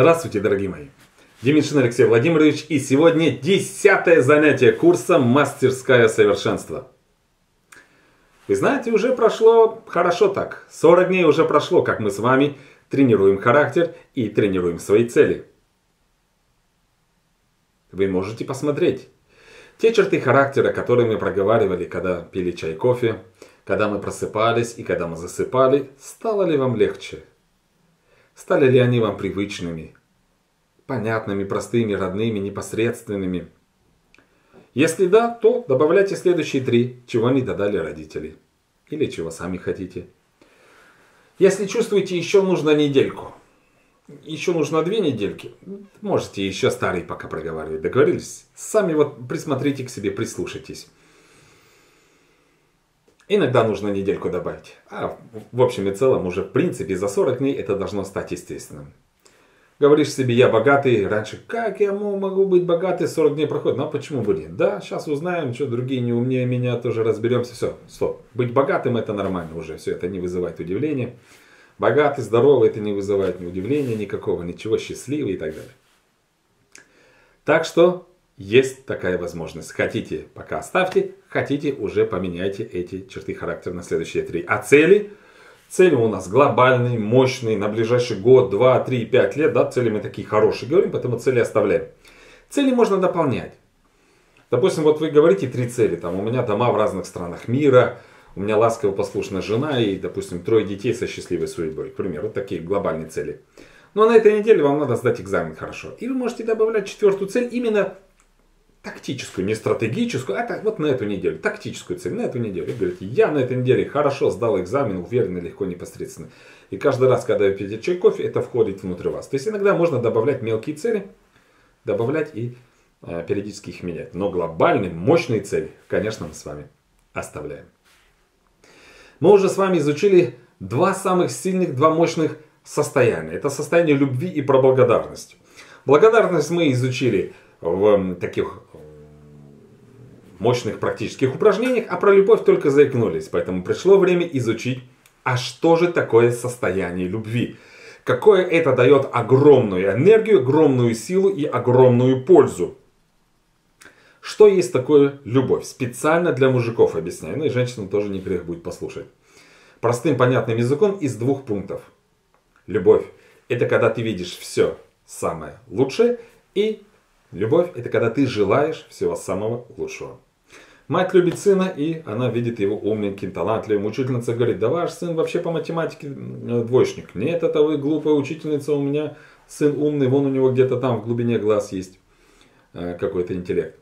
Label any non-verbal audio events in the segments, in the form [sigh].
Здравствуйте, дорогие мои. Демишин Алексей Владимирович и сегодня десятое занятие курса «Мастерское совершенство». Вы знаете, уже прошло хорошо так. 40 дней уже прошло, как мы с вами тренируем характер и тренируем свои цели. Вы можете посмотреть. Те черты характера, которые мы проговаривали, когда пили чай, кофе, когда мы просыпались и когда мы засыпали, стало ли вам легче? Стали ли они вам привычными, понятными, простыми, родными, непосредственными? Если да, то добавляйте следующие три, чего не додали родители. Или чего сами хотите. Если чувствуете, еще нужно недельку. Еще нужно две недельки. Можете еще старый пока проговаривать. Договорились? Сами вот присмотрите к себе, прислушайтесь. Иногда нужно недельку добавить. А в общем и целом уже в принципе за 40 дней это должно стать естественным. Говоришь себе, я богатый, раньше, как я могу быть богатый, 40 дней проходит, ну а почему бы нет? Да, сейчас узнаем, что другие не умнее меня, тоже разберемся, все, стоп. Быть богатым это нормально уже, все, это не вызывает удивления. Богатый, здоровый, это не вызывает ни удивления никакого, ничего, счастливый и так далее. Так что есть такая возможность. Хотите, пока оставьте, хотите, уже поменяйте эти черты характера на следующие три. А цели? Цели у нас глобальные, мощные, на ближайший год, два, три, пять лет. Да, цели мы такие хорошие говорим, поэтому цели оставляем. Цели можно дополнять. Допустим, вот вы говорите три цели. Там у меня дома в разных странах мира, у меня ласково послушная жена и, допустим, трое детей со счастливой судьбой. К примеру, вот такие глобальные цели. Но на этой неделе вам надо сдать экзамен хорошо. И вы можете добавлять четвертую цель именно тактическую, не стратегическую, а так, вот на эту неделю, тактическую цель на эту неделю. И говорите, я на этой неделе хорошо сдал экзамен, уверенно, легко, непосредственно. И каждый раз, когда вы пьете чай, кофе, это входит внутрь вас. То есть иногда можно добавлять мелкие цели, добавлять и э, периодически их менять. Но глобальные, мощные цели, конечно, мы с вами оставляем. Мы уже с вами изучили два самых сильных, два мощных состояния. Это состояние любви и про благодарность. Благодарность мы изучили в таких мощных практических упражнениях, а про любовь только заикнулись. Поэтому пришло время изучить, а что же такое состояние любви. Какое это дает огромную энергию, огромную силу и огромную пользу. Что есть такое любовь? Специально для мужиков объясняю. Ну и женщинам тоже не грех будет послушать. Простым понятным языком из двух пунктов. Любовь – это когда ты видишь все самое лучшее. И любовь – это когда ты желаешь всего самого лучшего. Мать любит сына, и она видит его умненьким, талантливым. Учительница говорит, да ваш сын вообще по математике э, двоечник. Нет, это вы глупая учительница, у меня сын умный, вон у него где-то там в глубине глаз есть э, какой-то интеллект.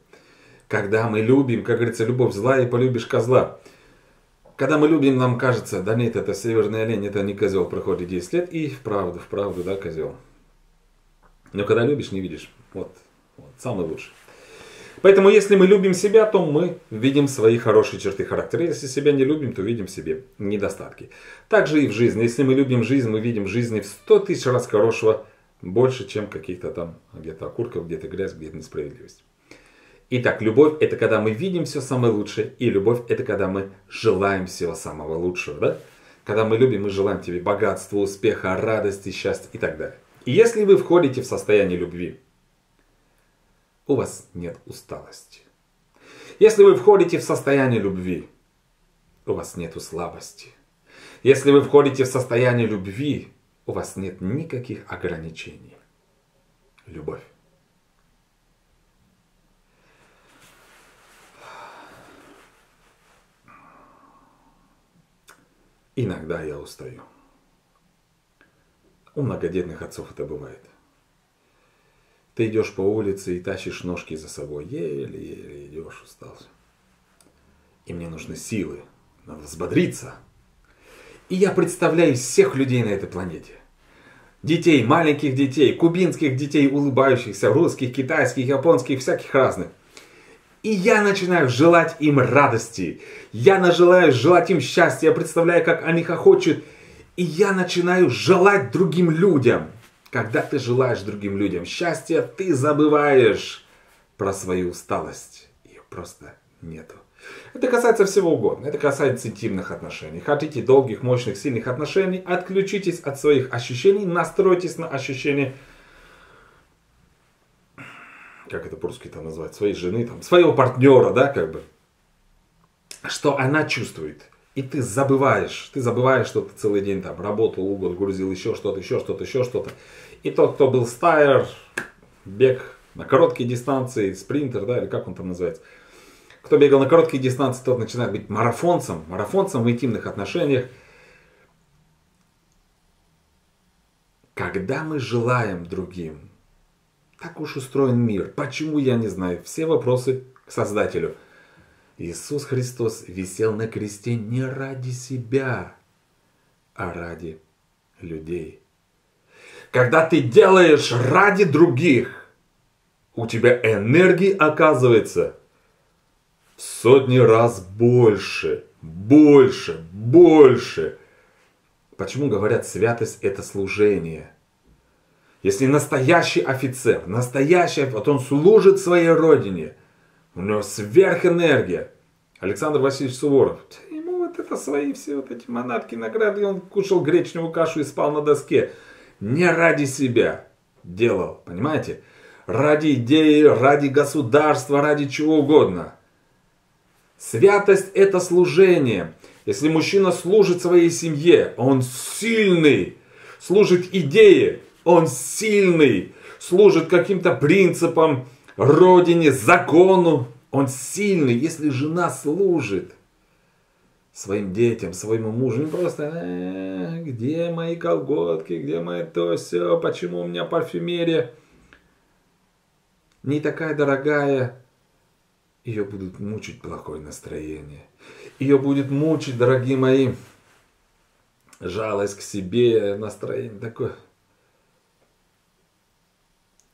Когда мы любим, как говорится, любовь зла и полюбишь козла. Когда мы любим, нам кажется, да нет, это северный олень, это не козел, проходит 10 лет, и вправду, вправду, да, козел. Но когда любишь, не видишь. Вот, вот самый лучший. Поэтому, если мы любим себя, то мы видим свои хорошие черты характера. Если себя не любим, то видим в себе недостатки. Также и в жизни. Если мы любим жизнь, мы видим в жизни в 100 тысяч раз хорошего больше, чем каких-то там где-то окурков, где-то грязь, где-то несправедливость. Итак, любовь это когда мы видим все самое лучшее, и любовь это когда мы желаем всего самого лучшего. Да? Когда мы любим, мы желаем тебе богатства, успеха, радости, счастья и так далее. И если вы входите в состояние любви, у вас нет усталости. Если вы входите в состояние любви, у вас нет слабости. Если вы входите в состояние любви, у вас нет никаких ограничений. Любовь. Иногда я устаю. У многодетных отцов это бывает. Ты идешь по улице и тащишь ножки за собой. Еле-еле идешь, устал. И мне нужны силы. Надо взбодриться. И я представляю всех людей на этой планете. Детей, маленьких детей, кубинских детей, улыбающихся, русских, китайских, японских, всяких разных. И я начинаю желать им радости. Я начинаю желать им счастья. Я представляю, как они хохочут. И я начинаю желать другим людям. Когда ты желаешь другим людям счастья, ты забываешь про свою усталость. Ее просто нету. Это касается всего угодно. Это касается интимных отношений. Хотите долгих, мощных, сильных отношений, отключитесь от своих ощущений, настройтесь на ощущения как это по-русски там назвать, своей жены, там, своего партнера, да, как бы, что она чувствует. И ты забываешь, ты забываешь, что ты целый день там работал, угол грузил, еще что-то, еще что-то, еще что-то. И тот, кто был стайер, бег на короткие дистанции, спринтер, да, или как он там называется. Кто бегал на короткие дистанции, тот начинает быть марафонцем, марафонцем в интимных отношениях. Когда мы желаем другим, так уж устроен мир. Почему, я не знаю. Все вопросы к Создателю. Иисус Христос висел на кресте не ради себя, а ради людей. Когда ты делаешь ради других, у тебя энергии оказывается в сотни раз больше, больше, больше. Почему говорят, святость это служение? Если настоящий офицер, настоящий, вот он служит своей родине, у него сверхэнергия. Александр Васильевич Суворов, ему вот это свои все вот эти манатки награды, он кушал гречневую кашу и спал на доске. Не ради себя делал, понимаете? Ради идеи, ради государства, ради чего угодно. Святость это служение. Если мужчина служит своей семье, он сильный, служит идее, он сильный, служит каким-то принципам, родине, закону. Он сильный, если жена служит своим детям, своему мужу. Не просто, э, где мои колготки, где мои то все, почему у меня парфюмерия не такая дорогая. Ее будут мучить плохое настроение. Ее будет мучить, дорогие мои, жалость к себе, настроение такое.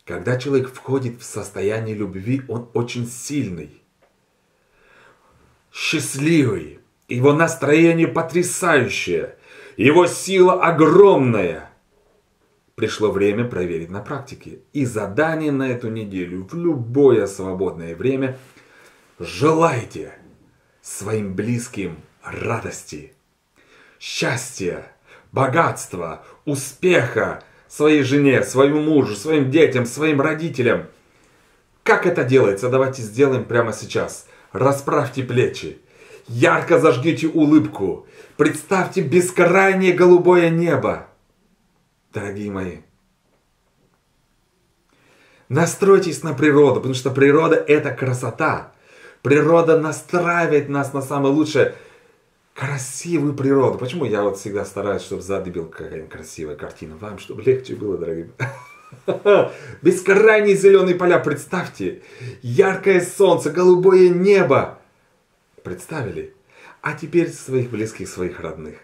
Когда человек входит в состояние любви, он очень сильный, счастливый, его настроение потрясающее, его сила огромная. Пришло время проверить на практике. И задание на эту неделю в любое свободное время желайте своим близким радости, счастья, богатства, успеха, своей жене, своему мужу, своим детям, своим родителям. Как это делается? Давайте сделаем прямо сейчас. Расправьте плечи. Ярко зажгите улыбку. Представьте бескрайнее голубое небо. Дорогие мои, настройтесь на природу, потому что природа это красота. Природа настраивает нас на самое лучшее красивую природу. Почему я вот всегда стараюсь, чтобы сзади была какая-нибудь красивая картина? Вам, чтобы легче было, дорогие. [laughs] Бескрайние зеленые поля, представьте. Яркое солнце, голубое небо. Представили? А теперь своих близких, своих родных.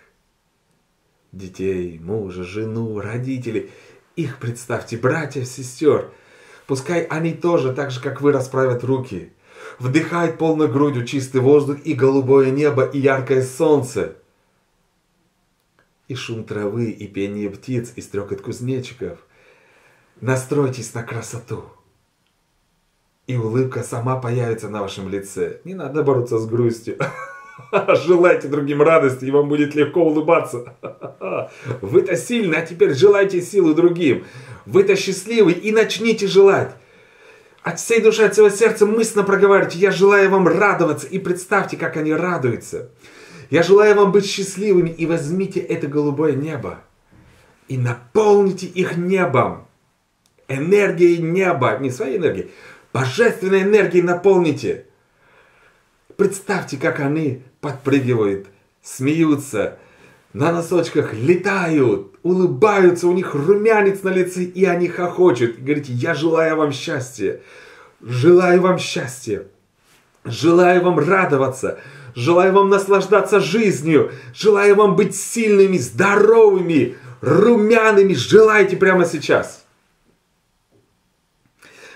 Детей, мужа, жену, родителей. Их представьте, братьев, сестер. Пускай они тоже, так же, как вы, расправят руки вдыхать полной грудью чистый воздух и голубое небо, и яркое солнце. И шум травы, и пение птиц, и стрекот кузнечиков. Настройтесь на красоту. И улыбка сама появится на вашем лице. Не надо бороться с грустью. [laughs] Желайте другим радости, и вам будет легко улыбаться. [laughs] Вы-то сильны, а теперь желайте силы другим. Вы-то счастливы, и начните желать. От всей души, от всего сердца мысленно проговаривайте. Я желаю вам радоваться. И представьте, как они радуются. Я желаю вам быть счастливыми. И возьмите это голубое небо. И наполните их небом. Энергией неба. Не своей энергией. Божественной энергией наполните. Представьте, как они подпрыгивают, смеются, на носочках летают, улыбаются, у них румянец на лице, и они хохочут. И говорите, я желаю вам счастья, желаю вам счастья, желаю вам радоваться, желаю вам наслаждаться жизнью, желаю вам быть сильными, здоровыми, румяными, желайте прямо сейчас.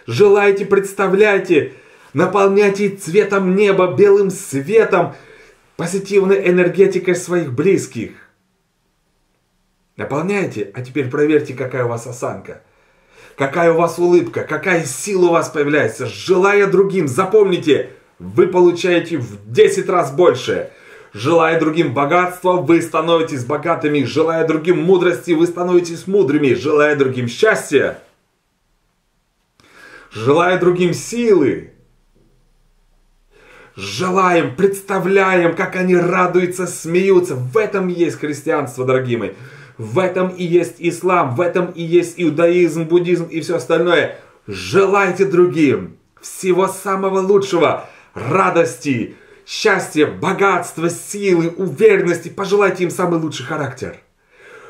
Желайте, представляйте, наполняйте цветом неба, белым светом, позитивной энергетикой своих близких. Наполняйте, а теперь проверьте, какая у вас осанка. Какая у вас улыбка, какая сила у вас появляется. Желая другим, запомните, вы получаете в 10 раз больше. Желая другим богатства, вы становитесь богатыми. Желая другим мудрости, вы становитесь мудрыми. Желая другим счастья, Желая другим силы. Желаем, представляем, как они радуются, смеются. В этом есть христианство, дорогие мои. В этом и есть ислам, в этом и есть иудаизм, буддизм и все остальное. Желайте другим всего самого лучшего, радости, счастья, богатства, силы, уверенности. Пожелайте им самый лучший характер,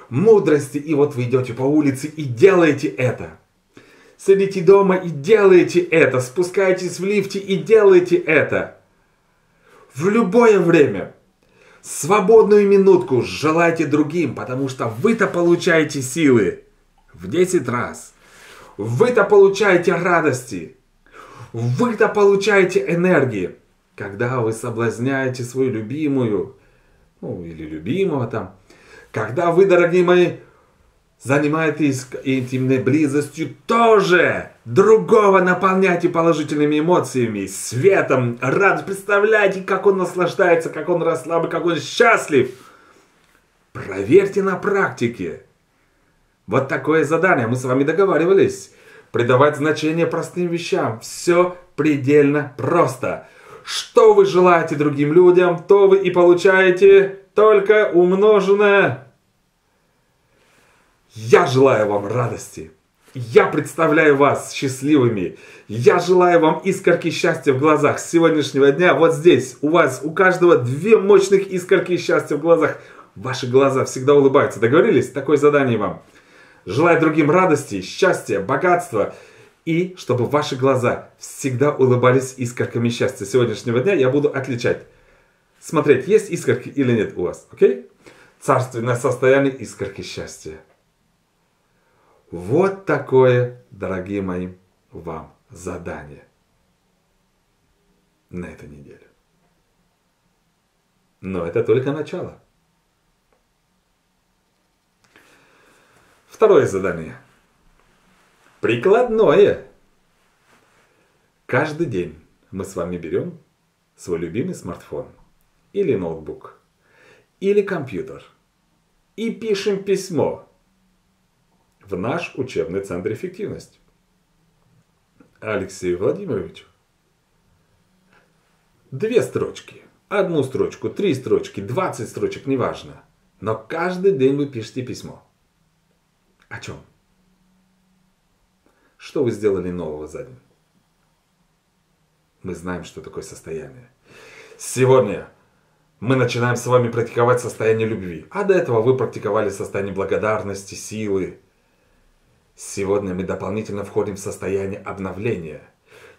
мудрости. И вот вы идете по улице и делаете это. Сидите дома и делаете это. Спускаетесь в лифте и делаете это. В любое время. Свободную минутку желайте другим, потому что вы-то получаете силы в 10 раз. Вы-то получаете радости. Вы-то получаете энергии когда вы соблазняете свою любимую, ну или любимого там, когда вы, дорогие мои, занимаетесь интимной близостью, тоже другого наполняйте положительными эмоциями, светом, радость. Представляете, как он наслаждается, как он расслаблен, как он счастлив. Проверьте на практике. Вот такое задание. Мы с вами договаривались. Придавать значение простым вещам. Все предельно просто. Что вы желаете другим людям, то вы и получаете только умноженное. Я желаю вам радости. Я представляю вас счастливыми. Я желаю вам искорки счастья в глазах с сегодняшнего дня. Вот здесь у вас, у каждого две мощных искорки счастья в глазах. Ваши глаза всегда улыбаются. Договорились? Такое задание вам. Желаю другим радости, счастья, богатства и чтобы ваши глаза всегда улыбались искорками счастья сегодняшнего дня, я буду отличать. Смотреть, есть искорки или нет у вас. Окей? Царственное состояние искорки счастья. Вот такое, дорогие мои, вам задание на этой неделе. Но это только начало. Второе задание – Прикладное. Каждый день мы с вами берем свой любимый смартфон или ноутбук или компьютер и пишем письмо в наш учебный центр эффективности. Алексею Владимировичу. Две строчки, одну строчку, три строчки, двадцать строчек, неважно. Но каждый день вы пишете письмо. О чем? Что вы сделали нового за день? Мы знаем, что такое состояние. Сегодня мы начинаем с вами практиковать состояние любви. А до этого вы практиковали состояние благодарности, силы. Сегодня мы дополнительно входим в состояние обновления.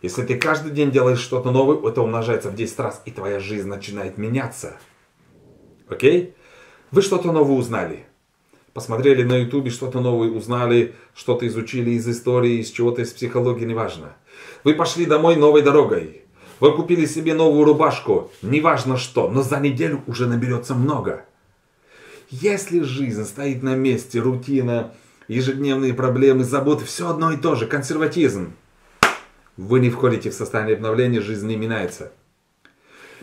Если ты каждый день делаешь что-то новое, это умножается в 10 раз, и твоя жизнь начинает меняться. Окей? Вы что-то новое узнали посмотрели на ютубе, что-то новое узнали, что-то изучили из истории, из чего-то из психологии, неважно. Вы пошли домой новой дорогой. Вы купили себе новую рубашку, неважно что, но за неделю уже наберется много. Если жизнь стоит на месте, рутина, ежедневные проблемы, заботы, все одно и то же, консерватизм, вы не входите в состояние обновления, жизнь не меняется.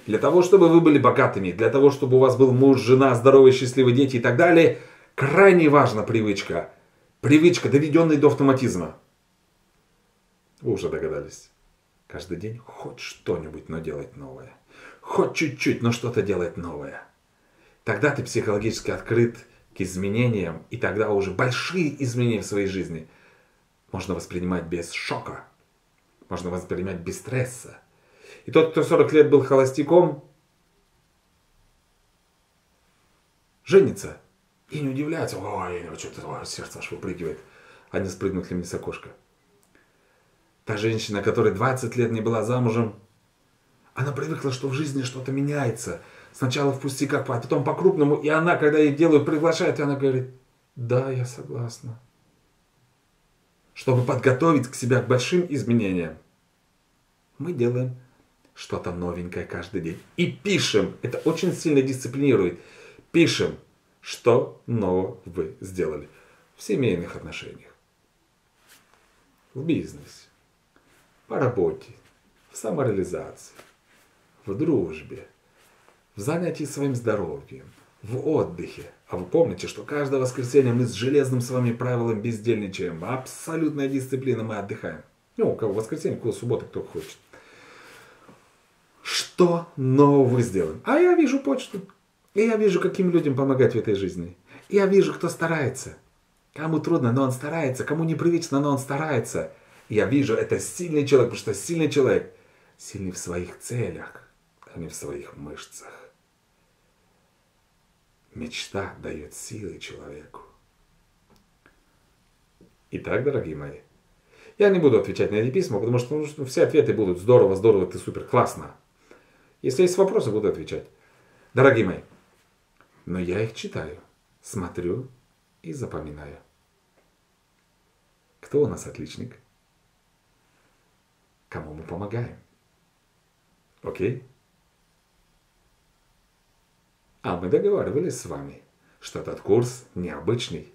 Для того, чтобы вы были богатыми, для того, чтобы у вас был муж, жена, здоровые, счастливые дети и так далее – Крайне важна привычка. Привычка, доведенная до автоматизма. Вы уже догадались. Каждый день хоть что-нибудь, но делать новое. Хоть чуть-чуть, но что-то делать новое. Тогда ты психологически открыт к изменениям, и тогда уже большие изменения в своей жизни можно воспринимать без шока, можно воспринимать без стресса. И тот, кто 40 лет был холостяком, женится – и не удивляются, ой, что-то сердце аж выпрыгивает, а не спрыгнут ли мне с окошка. Та женщина, которая 20 лет не была замужем, она привыкла, что в жизни что-то меняется. Сначала в пустяках, а потом по-крупному. И она, когда ей делают, приглашают, и она говорит, да, я согласна. Чтобы подготовить к себя к большим изменениям, мы делаем что-то новенькое каждый день. И пишем. Это очень сильно дисциплинирует. Пишем что нового вы сделали в семейных отношениях, в бизнесе, по работе, в самореализации, в дружбе, в занятии своим здоровьем, в отдыхе. А вы помните, что каждое воскресенье мы с железным с вами правилом бездельничаем. Абсолютная дисциплина, мы отдыхаем. Ну, у кого воскресенье, у кого суббота, кто хочет. Что нового вы сделали? А я вижу почту. И я вижу, каким людям помогать в этой жизни. И я вижу, кто старается. Кому трудно, но он старается. Кому непривычно, но он старается. И я вижу, это сильный человек, потому что сильный человек сильный в своих целях, а не в своих мышцах. Мечта дает силы человеку. Итак, дорогие мои, я не буду отвечать на эти письма, потому что ну, все ответы будут здорово, здорово, ты супер, классно. Если есть вопросы, буду отвечать. Дорогие мои, но я их читаю, смотрю и запоминаю. Кто у нас отличник? Кому мы помогаем? Окей? А мы договаривались с вами, что этот курс необычный.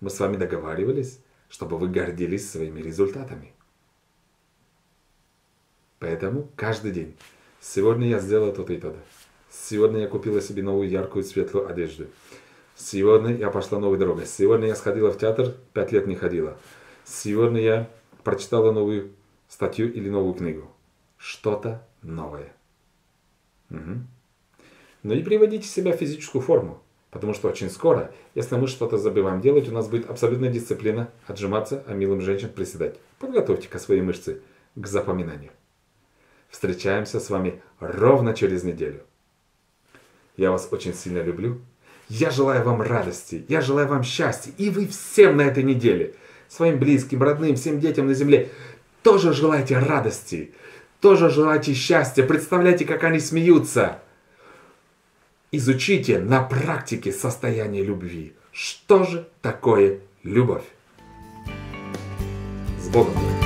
Мы с вами договаривались, чтобы вы гордились своими результатами. Поэтому каждый день. Сегодня я сделала то-то и то-то. Сегодня я купила себе новую яркую светлую одежду. Сегодня я пошла новой дорогой. Сегодня я сходила в театр, пять лет не ходила. Сегодня я прочитала новую статью или новую книгу. Что-то новое. Угу. Ну и приводите себя в физическую форму. Потому что очень скоро, если мы что-то забываем делать, у нас будет абсолютная дисциплина отжиматься, а милым женщин приседать. Подготовьте-ка свои мышцы к запоминанию. Встречаемся с вами ровно через неделю. Я вас очень сильно люблю. Я желаю вам радости, я желаю вам счастья. И вы всем на этой неделе, своим близким, родным, всем детям на земле, тоже желаете радости, тоже желаете счастья. Представляете, как они смеются. Изучите на практике состояние любви. Что же такое любовь? С Богом!